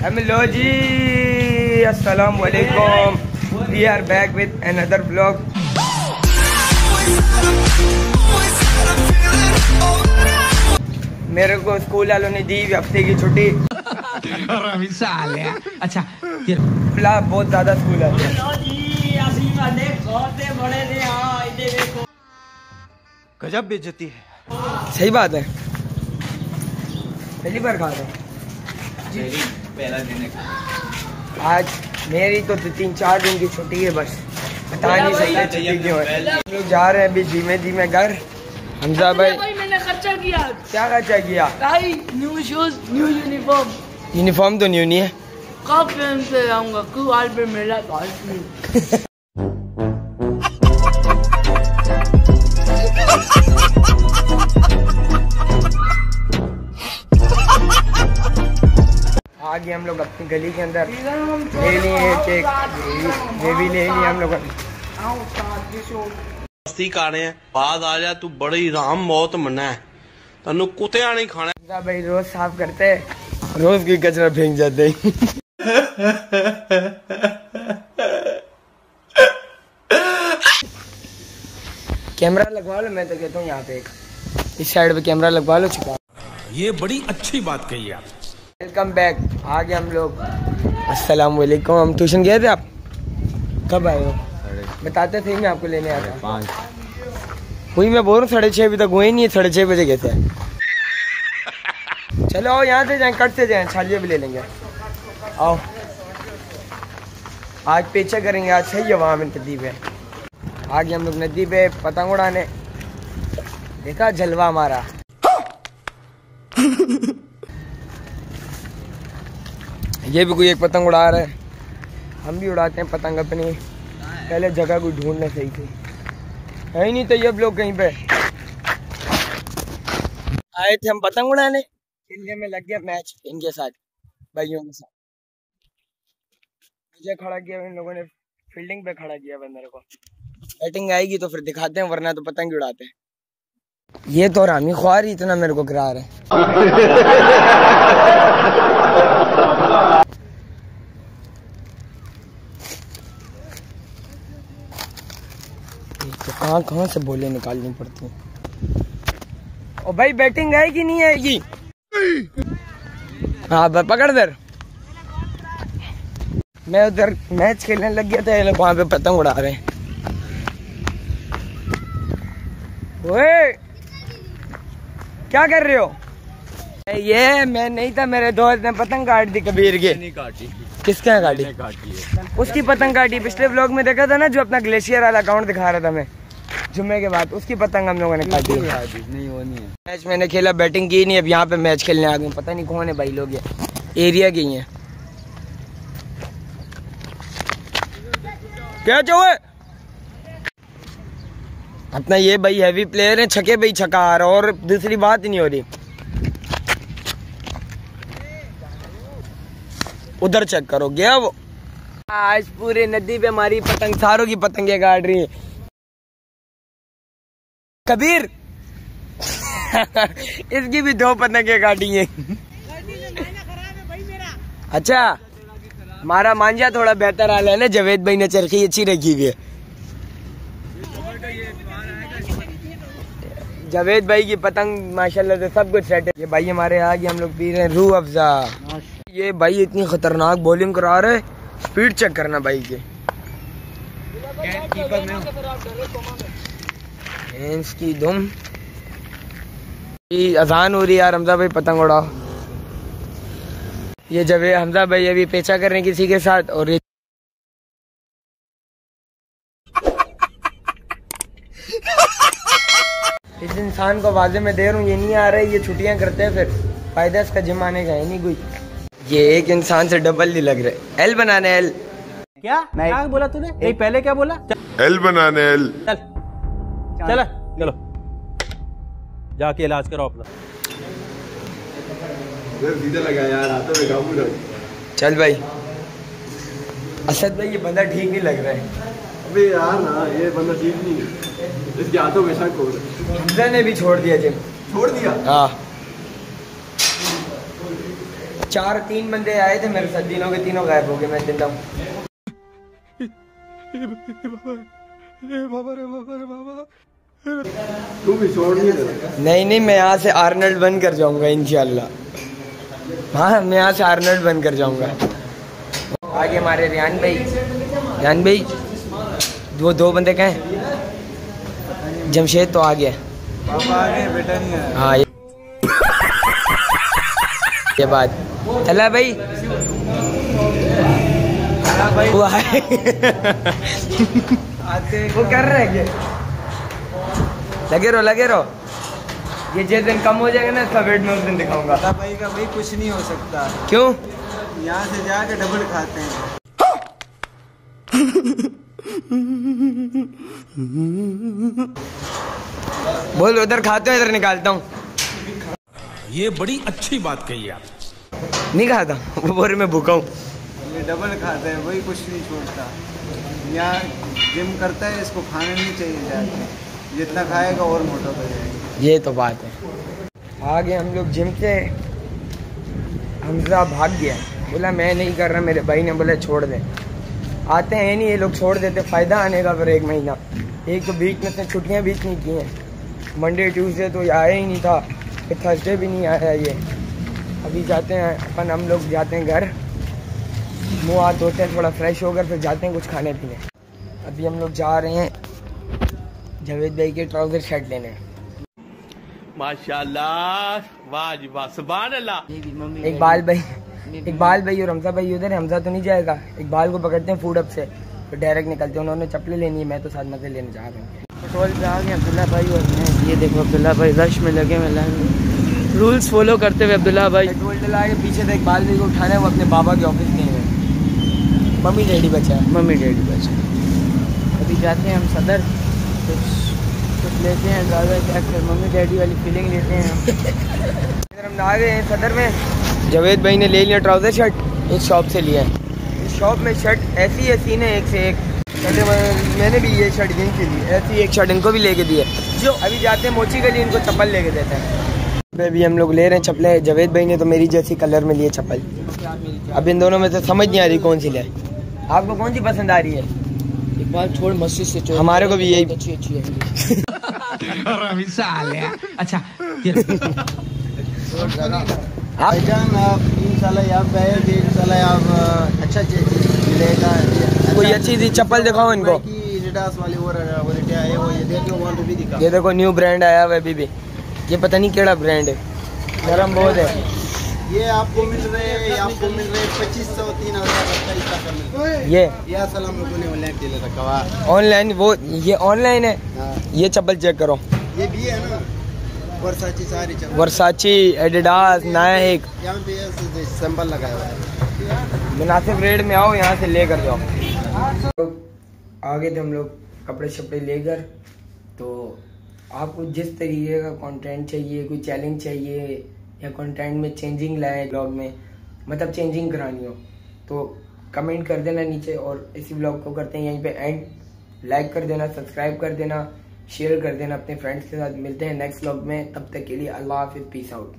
Hello जी अस्सलाम वालेकुम we are back with another blog मेरे को स्कूल वालों ने दी हफ़्ते की छुट्टी। अच्छा फ़िलहाल बहुत ज़्यादा स्कूल है गजब बेइज्जती है। सही बात है। पहली बार खा रहे हैं। पहला दिन है। आज मेरी तो तीन चार दिन की छुट्टी है बस। बता नहीं सही है छुट्टी क्यों है। हम लोग जा रहे हैं अभी धीमे धीमे घर। हमजा भाई मैंने खर्चा किया। क्या खर्चा किया? भाई new shoes new uniform uniform तो न्यू नहीं है। कब फ़िल्म से आऊँगा? क्यों आज पे मिला तो गए हम लोग अपनी गली के अंदर ले लिए केक। ये भी ले लिए हम लोग मस्ती कर रहे हैं। बाद आ जा तू बड़ी राम बहुत मना है। कुत्ते आने नहीं खाना। भाई रोज साफ़ करते रोज की कचरा फेंक जाते कैमरा लगवा लो मैं तो कहता हूँ यहाँ पे एक। इस साइड पे कैमरा लगवा लो छुपा। ये बड़ी अच्छी बात कही आप वेलकम बैक आ गए हम लोग। अस्सलाम वालेकुम हम ट्यूशन गए थे आप? कब आए हो? बताते थे मैं आपको लेने आता वही मैं बोल रहा हूँ साढ़े छः अभी तक हुए नहीं है साढ़े छः बजे गए थे। चलो आओ यहाँ से जाए कट से जाए छालिया भी ले लेंगे। आओ। आज पेचा करेंगे आज सही है वहाँ में नदी पे। आगे हम लोग नदी पे पतंग उड़ाने। देखा जलवा हमारा ये भी कोई एक पतंग उड़ा रहा है। हम भी उड़ाते हैं पतंग अपनी। पहले जगह कोई ढूंढना सही थी है ही नहीं तो ये लोग कहीं पे। आए थे हम पतंग उड़ाने। खेलने में लग गया मैच इनके साथ। भाइयों के साथ। मुझे खड़ा किया, इन लोगों ने फील्डिंग पे खड़ा किया बंदर को। बैटिंग आएगी तो फिर दिखाते हैं, वरना तो पतंग उड़ाते हैं। ये तो रामी ख्वार इतना मेरे को गिरा रहे कहाँ कहाँ से बोले निकालनी पड़ती हैं? ओ भाई बैटिंग आएगी नहीं आएगी हाँ पकड़ दर मैं उधर मैच खेलने लग गया था ये लोग वहाँ पे पतंग उड़ा रहे ओए! क्या कर रहे हो? ये मैं नहीं था मेरे दोस्त ने पतंग काट दी कबीर के। नहीं काटी। किसके यहाँ काटी? काटी है। उसकी पतंग काटी पिछले व्लॉग में देखा था ना जो अपना ग्लेशियर वाला अकाउंट दिखा रहा था मैं। जुम्मे के बाद उसकी पतंग हम लोगों ने काटी नहीं वो नहीं है। मैच मैंने खेला बैटिंग की नहीं अब यहाँ पे मैच खेलने आ गए। पता नहीं कौन है भाई लोग ये। एरिया के ही हैं। क्या चाहिए अपना ये भाई हैवी प्लेयर है छके भाई छका आ रहा और दूसरी बात ही नहीं हो रही। उधर चेक करो गया वो? आज पूरे नदी पे हमारी पतंग सारों की पतंगे काट रही हैं। कबीर। इसकी भी दो पतंगे काटी हैं। अच्छा हमारा मांझा थोड़ा बेहतर हाल है ना, जवेद भाई ने चरखी अच्छी रखी हुई है। जवेद भाई की पतंग, माशाल्लाह से सब कुछ सेट है। ये भाई हमारे आगे हम लोग पी रहे हैं रूह अफजा। ये भाई इतनी खतरनाक बॉलिंग करा रहे स्पीड चेक करना भाई की। हैंस की दुम। अजान हो रही है यार हमजा भाई पतंग उड़ाओ। ये जब ये हमजा भाई अभी पेचा कर रहे हैं किसी के साथ और ये इस इंसान को वाजे में दे रहा हूँ ये नहीं आ रहा है ये छुट्टियाँ करते हैं फिर। फ़ायदा इसका जिम आने का है नहीं कोई। ये एक इंसान से डबल नहीं लग रहे। एल बनाने एल क्या? क्या बोला तूने? नहीं पहले क्या बोला? एल बनाने एल चल। चलो जाके इलाज करो अपना। चल भाई। असद भाई ये बंदा ठीक नहीं लग रहा है। अबे यार ना ये बंदा ठीक नहीं है। इसके हाथों में शक हो रहा हमजा ने भी छोड़ दिया जिम। छोड़ दिया? हाँ। चार तीन बंदे आए थे मेरे साथ। तीनों के तीनों गायब हो गए मैं ज़िंदा हूँ। तू भी छोड़ नहीं दे। नहीं नहीं मैं यहाँ से आर्नल्ड बन कर जाऊँगा इंशाल्लाह। हाँ मैं यहाँ से आर्नल्ड बन कर जाऊँगा। आगे हमारे रियान भाई। रियान भाई वो दो बंदे कहें? जमशेद तो आ गया। हाँ ये, ये बात। चला भाई। वो आए आते वो कर रहे हैं क्या? लगे रहो लगे रहो। ये जिस दिन कम हो जाएगा ना इसका वेट मैं उस दिन दिखाऊँगा। भाई का भाई कुछ नहीं हो सकता। क्यों? यहाँ से जाके डबल खाते हैं। बोल उधर खाते हो इधर निकालता हूँ। ये बड़ी अच्छी बात कही आप। नहीं खाता वो बोरे में भूखा हूँ। डबल खाते हैं वही कुछ नहीं छोड़ता। यहाँ जिम करता है इसको खाना नहीं चाहिए जाके। जितना खाएगा और मोटा हो जाएगा। ये तो बात है। आगे हम लोग जिम से हमजा भाग गया। बोला मैं नहीं कर रहा मेरे भाई ने बोला छोड़ दे। आते हैं नहीं ये लोग छोड़ देते। फ़ायदा आने का फिर एक महीना। एक तो बीच में से छुट्टियाँ बीच नहीं की हैं। मंडे ट्यूसडे तो ये आया ही नहीं था। फिर थर्सडे भी नहीं आया ये। अभी जाते हैं अपन हम लोग जाते हैं घर। मुँह हाथ धोते हैं थोड़ा फ्रेश होकर फिर जाते हैं कुछ खाने पीने। अभी हम लोग जा रहे हैं जावेद भाई के ट्राउज़र शर्ट लेने। माशाल्लाह। वाह जी वाह सुभान अल्लाह इकबाल भाई इकबाल भाई और हमजा भाई उधर है हमजा तो नहीं जाएगा। इकबाल को पकड़ते हैं फ़ूड अप से तो डायरेक्ट निकलते हैं। उन्होंने चप्पलें लेनी है मैं तो साथ मज़े लेने जा रहा हूँ। पेट्रोल पे आ गए अब्दुल्ला भाई और मैं। ये देखो अब्दुल्ला भाई रश में लगे हुए लाइन में। रूल्स फॉलो करते हुए अब्दुल्ला भाई। पेट्रोल डला के पीछे से इकबाल भाई को उठाना है वो अपने बाबा के ऑफ़िस गए हैं। मम्मी डैडी बचा है। मम्मी डैडी बचे अभी जाते हैं हम सदर। कुछ कुछ लेते हैं ज़्यादा क्या फिर मम्मी डैडी वाली फीलिंग लेते हैं। हम इधर हम आ गए हैं सदर में। जावेद भाई ने ले लिया ट्राउज़र शर्ट इस शॉप से लिया। है इस शॉप में शर्ट ऐसी ऐसी है एक से एक। पहले मैंने भी ये शर्ट यहीं के लिए ऐसी एक शर्ट इनको भी लेके दी है जो अभी जाते हैं मोची के लिए इनको चप्पल लेके देते हैं। अभी हम लोग ले रहे हैं चप्पलें। जावेद भाई ने तो मेरी जैसी कलर में लिए चप्पल। अब इन दोनों में से समझ नहीं आ रही कौन सी ले। आपको कौन सी पसंद आ रही है? एक बार छोड़ मस्जिद से छोड़ हमारे को भी यही- अच्छी अच्छी है। आप भाईजान आप इंशाल्लाह यहाँ पे आए थे इंशाल्लाह आप अच्छा चीज़ मिलेगा कोई अच्छी सी चप्पल दिखाओ इनको। एडिडास वाली और क्वालिटी वो ये देख ये न्यू ब्रांड आया हुआ है अभी भी। ये पता नहीं केड़ा ब्रांड है। गरम बहुत है। ये आपको मिल रहे हैं आपको मिल रहे पच्चीस सौ तीन हज़ार है। ये। या ऑनलाइन दिले रखा ऑनलाइन वो ये ऑनलाइन है। हाँ, ये चप्पल चेक करो। ये भी है ना? वर्साची सारी वर्साची एडिडास नाइक यहाँ पे सैंपल लगाया हुआ है। मुनासिब रेट में आओ यहाँ से लेकर जाओ। आगे थे हम लोग कपड़े शपड़े लेकर तो आपको जिस तरीके का कंटेंट चाहिए कोई चैलेंज चाहिए या कंटेंट में चेंजिंग लाए ब्लॉग में मतलब चेंजिंग करानी हो तो कमेंट कर देना नीचे और इसी ब्लॉग को करते हैं यहीं पे एंड लाइक कर देना सब्सक्राइब कर देना शेयर कर देना अपने फ्रेंड्स के साथ। मिलते हैं नेक्स्ट ब्लॉग में, तब तक के लिए अल्लाह हाफि पीस आउट